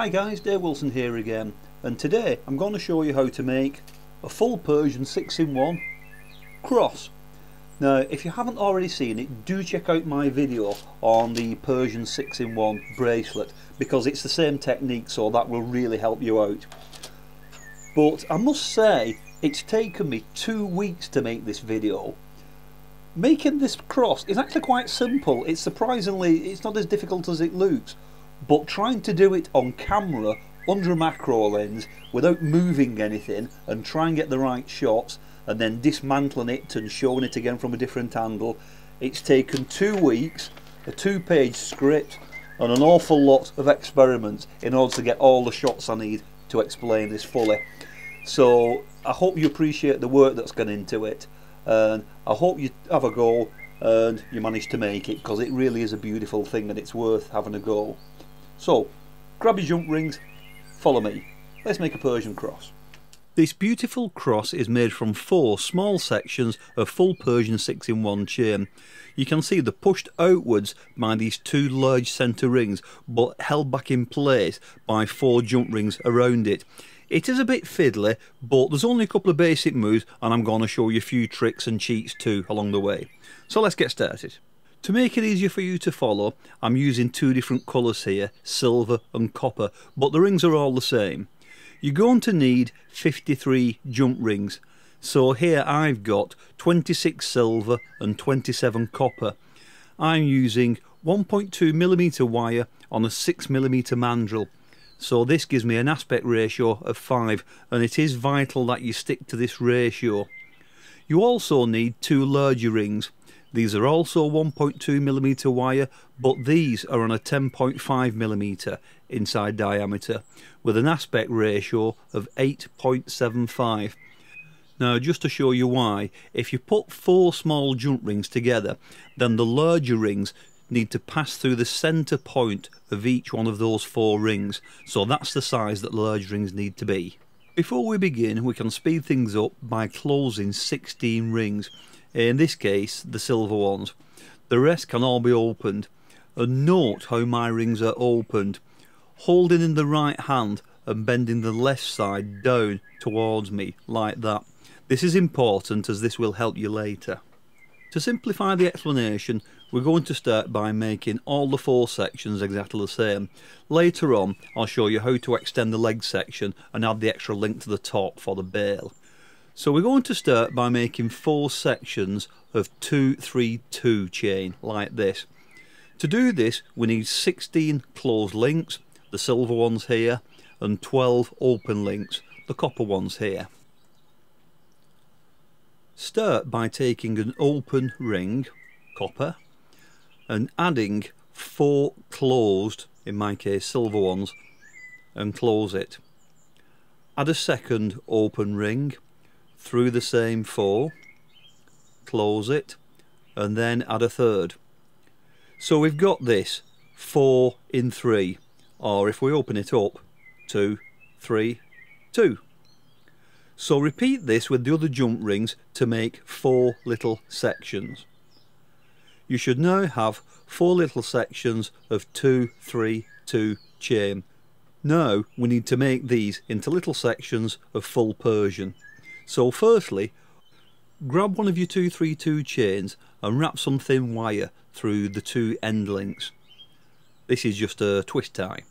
Hi guys, Dave Wilson here again and today I'm going to show you how to make a full Persian 6-in-1 cross. Now if you haven't already seen it do check out my video on the Persian 6-in-1 bracelet because it's the same technique so that will really help you out. But I must say it's taken me two weeks to make this video. Making this cross is actually quite simple. It's surprisingly, it's not as difficult as it looks but trying to do it on camera under a macro lens without moving anything and try and get the right shots and then dismantling it and showing it again from a different angle it's taken two weeks a two page script and an awful lot of experiments in order to get all the shots I need to explain this fully so I hope you appreciate the work that's gone into it and I hope you have a go and you manage to make it because it really is a beautiful thing and it's worth having a go. So, grab your jump rings, follow me. Let's make a Persian cross. This beautiful cross is made from four small sections of full Persian 6 in 1 chain. You can see they're pushed outwards by these two large centre rings but held back in place by four jump rings around it. It is a bit fiddly but there's only a couple of basic moves and I'm going to show you a few tricks and cheats too along the way. So let's get started. To make it easier for you to follow, I'm using two different colours here, silver and copper, but the rings are all the same. You're going to need 53 jump rings. So here I've got 26 silver and 27 copper. I'm using 1.2mm wire on a 6mm mandrel. So this gives me an aspect ratio of 5 and it is vital that you stick to this ratio. You also need two larger rings these are also 1.2mm wire, but these are on a 10.5mm inside diameter with an aspect ratio of 8.75. Now just to show you why, if you put four small jump rings together, then the larger rings need to pass through the centre point of each one of those four rings, so that's the size that large rings need to be. Before we begin, we can speed things up by closing 16 rings in this case the silver ones. The rest can all be opened. And note how my rings are opened. Holding in the right hand and bending the left side down towards me like that. This is important as this will help you later. To simplify the explanation, we're going to start by making all the four sections exactly the same. Later on, I'll show you how to extend the leg section and add the extra link to the top for the bail. So we're going to start by making four sections of 232 chain like this. To do this we need 16 closed links, the silver ones here, and 12 open links, the copper ones here. Start by taking an open ring, copper, and adding four closed, in my case silver ones, and close it. Add a second open ring, through the same four, close it, and then add a third. So we've got this four in three, or if we open it up, two, three, two. So repeat this with the other jump rings to make four little sections. You should now have four little sections of two, three, two chain. Now we need to make these into little sections of full Persian. So firstly, grab one of your 232 chains and wrap some thin wire through the two end links. This is just a twist tie.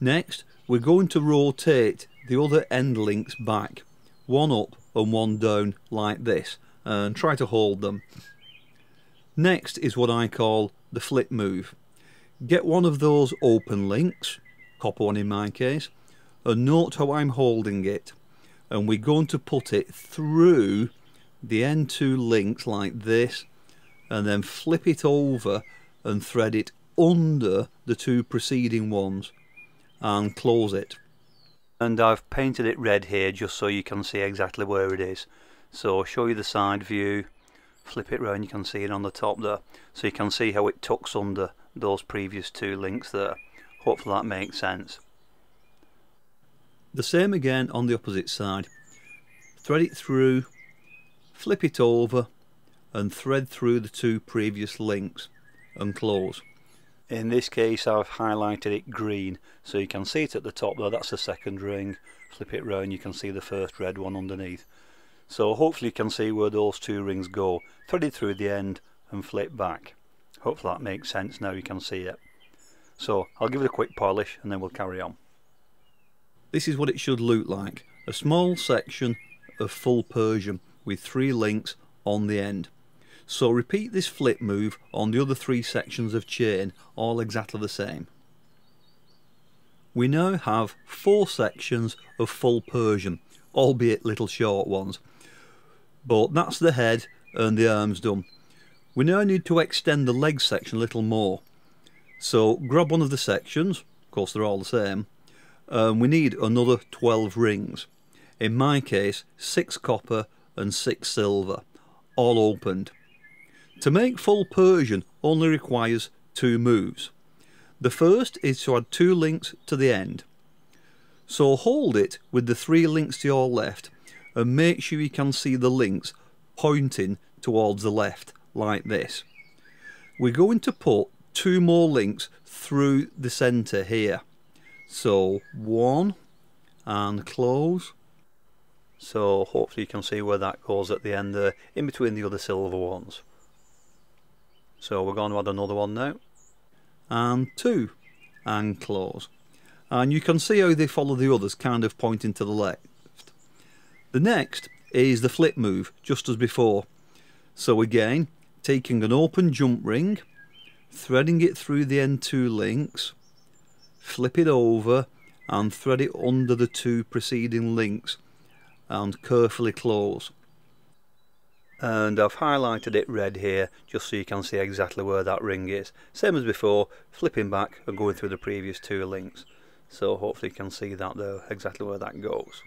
Next, we're going to rotate the other end links back, one up and one down like this, and try to hold them. Next is what I call the flip move. Get one of those open links, copper one in my case, and note how I'm holding it and we're going to put it through the end two links like this and then flip it over and thread it under the two preceding ones and close it. And I've painted it red here just so you can see exactly where it is. So I'll show you the side view flip it round you can see it on the top there. So you can see how it tucks under those previous two links there. Hopefully that makes sense the same again on the opposite side. Thread it through, flip it over and thread through the two previous links and close. In this case I've highlighted it green so you can see it at the top there, that's the second ring. Flip it round you can see the first red one underneath. So hopefully you can see where those two rings go. Thread it through the end and flip back. Hopefully that makes sense now you can see it. So I'll give it a quick polish and then we'll carry on. This is what it should look like. A small section of full Persian with three links on the end. So repeat this flip move on the other three sections of chain, all exactly the same. We now have four sections of full Persian, albeit little short ones. But that's the head and the arms done. We now need to extend the leg section a little more. So grab one of the sections, of course they're all the same, and we need another 12 rings. In my case, 6 copper and 6 silver, all opened. To make full Persian only requires two moves. The first is to add two links to the end. So hold it with the three links to your left and make sure you can see the links pointing towards the left like this. We're going to put two more links through the centre here. So one and close. So hopefully you can see where that goes at the end there, in between the other silver ones. So we're going to add another one now. And two. And close. And you can see how they follow the others, kind of pointing to the left. The next is the flip move, just as before. So again, taking an open jump ring, threading it through the end two links, flip it over and thread it under the two preceding links and carefully close. And I've highlighted it red here just so you can see exactly where that ring is. Same as before flipping back and going through the previous two links. So hopefully you can see that there exactly where that goes.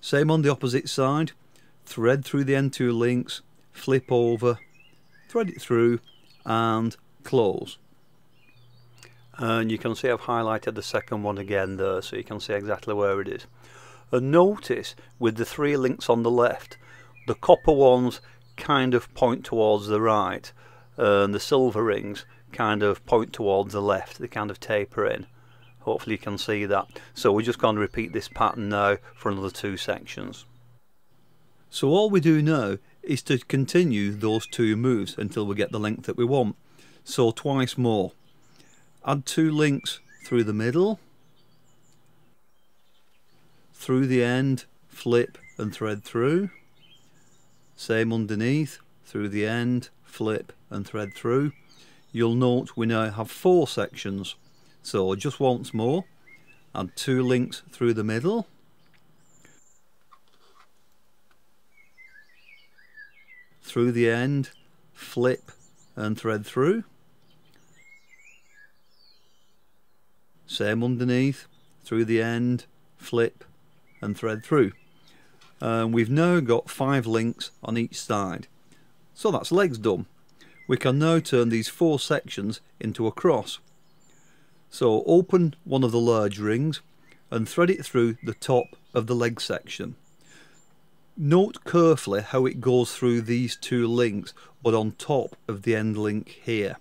Same on the opposite side. Thread through the end two links flip over thread it through and close and you can see I've highlighted the second one again there so you can see exactly where it is. And notice with the three links on the left the copper ones kind of point towards the right and the silver rings kind of point towards the left. They kind of taper in. Hopefully you can see that. So we're just going to repeat this pattern now for another two sections. So all we do now is to continue those two moves until we get the length that we want. So twice more add two links through the middle through the end flip and thread through same underneath, through the end, flip and thread through. You'll note we now have four sections. So just once more, add two links through the middle. Through the end, flip and thread through. Same underneath, through the end, flip and thread through and we've now got five links on each side. So that's legs done. We can now turn these four sections into a cross. So open one of the large rings and thread it through the top of the leg section. Note carefully how it goes through these two links but on top of the end link here.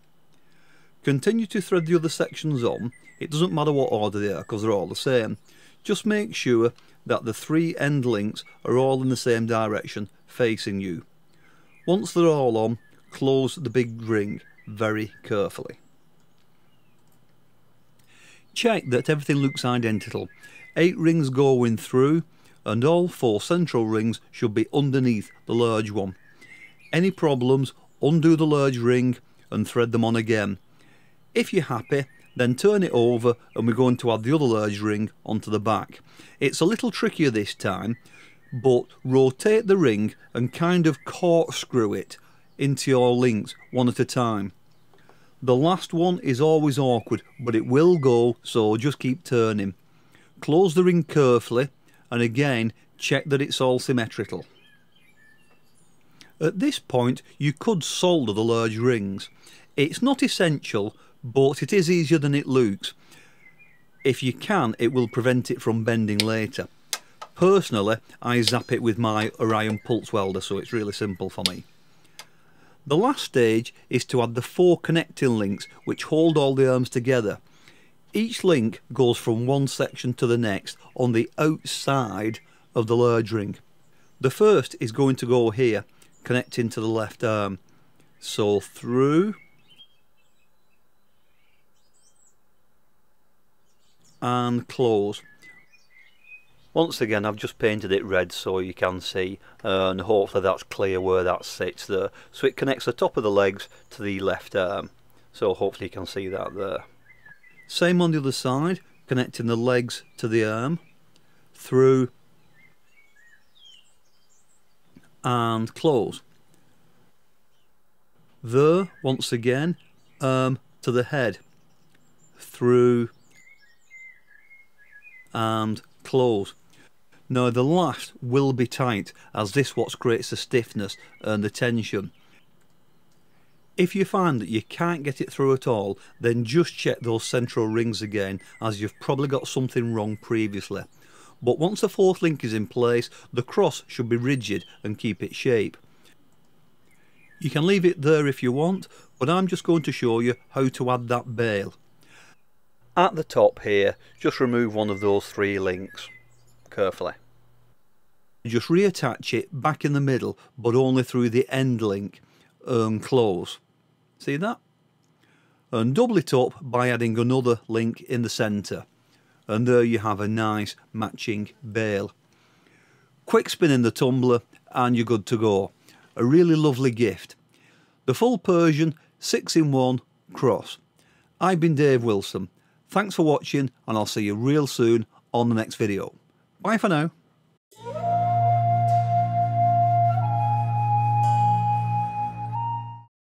Continue to thread the other sections on, it doesn't matter what order they are because they're all the same. Just make sure that the three end links are all in the same direction facing you. Once they're all on, close the big ring very carefully. Check that everything looks identical. Eight rings going through and all four central rings should be underneath the large one. Any problems, undo the large ring and thread them on again. If you're happy, then turn it over and we're going to add the other large ring onto the back. It's a little trickier this time, but rotate the ring and kind of corkscrew it into your links one at a time. The last one is always awkward, but it will go, so just keep turning. Close the ring carefully, and again, check that it's all symmetrical. At this point, you could solder the large rings. It's not essential, but it is easier than it looks. If you can, it will prevent it from bending later. Personally, I zap it with my Orion pulse welder, so it's really simple for me. The last stage is to add the four connecting links which hold all the arms together. Each link goes from one section to the next on the outside of the large ring. The first is going to go here, connecting to the left arm. So through and close. Once again I've just painted it red so you can see and hopefully that's clear where that sits there. So it connects the top of the legs to the left arm. So hopefully you can see that there. Same on the other side, connecting the legs to the arm through and close. There, once again, arm to the head through and close. Now the last will be tight as this what creates the stiffness and the tension. If you find that you can't get it through at all then just check those central rings again as you've probably got something wrong previously. But once the fourth link is in place the cross should be rigid and keep its shape. You can leave it there if you want but I'm just going to show you how to add that bail. At the top here just remove one of those three links carefully. Just reattach it back in the middle, but only through the end link and close. See that? And double it up by adding another link in the centre. And there you have a nice matching bail. Quick spin in the tumbler and you're good to go. A really lovely gift. The full Persian 6 in 1 cross. I've been Dave Wilson. Thanks for watching and I'll see you real soon on the next video. Bye for now.